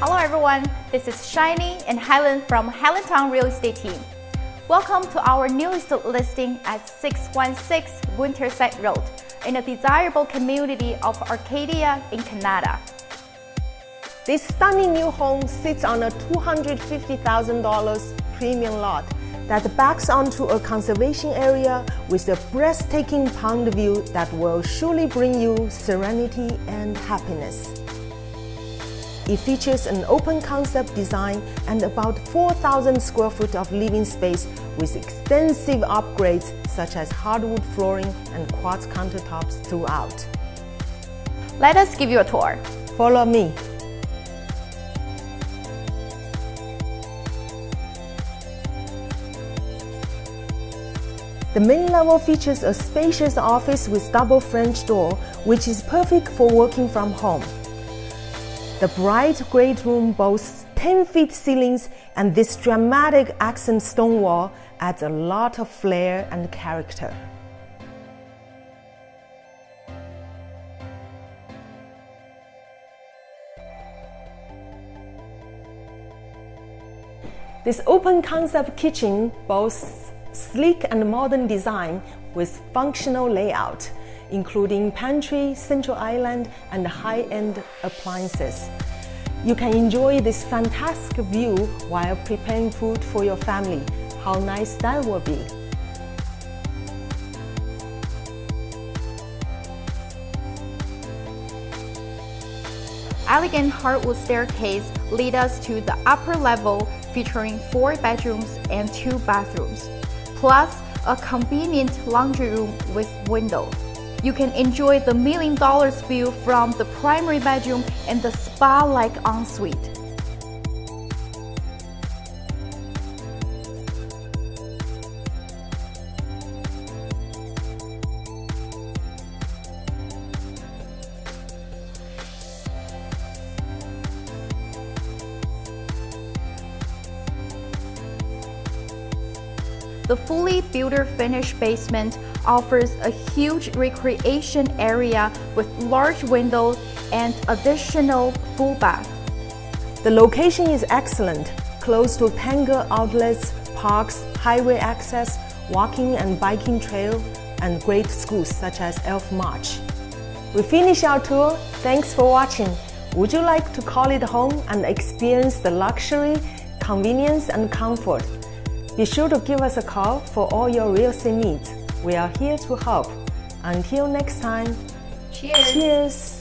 Hello everyone, this is Shiny and Helen from Helen Tang Real Estate Team. Welcome to our newest listing at 616 Winterset Road in a desirable community of Arcadia in Kanata. This stunning new home sits on a $250,000 premium lot that backs onto a conservation area with a breathtaking pond view that will surely bring you serenity and happiness. It features an open concept design and about 4,000 square foot of living space with extensive upgrades such as hardwood flooring and quartz countertops throughout. Let us give you a tour. Follow me. The main level features a spacious office with double French door, which is perfect for working from home. The bright great room boasts 10 feet ceilings and this dramatic accent stone wall adds a lot of flair and character. This open concept kitchen boasts sleek and modern design with functional layout including pantry, central island, and high-end appliances. You can enjoy this fantastic view while preparing food for your family. How nice that will be! Elegant hardwood staircase lead us to the upper level featuring four bedrooms and two bathrooms, plus a convenient laundry room with window. You can enjoy the million dollars view from the primary bedroom and the spa-like ensuite. The fully builder finished basement offers a huge recreation area with large windows and additional full bath. The location is excellent, close to Tanger outlets, parks, highway access, walking and biking trail, and great schools such as Earl of March. We finish our tour. Thanks for watching. Would you like to call it home and experience the luxury, convenience, and comfort? Be sure to give us a call for all your real estate needs. We are here to help. Until next time, cheers. cheers.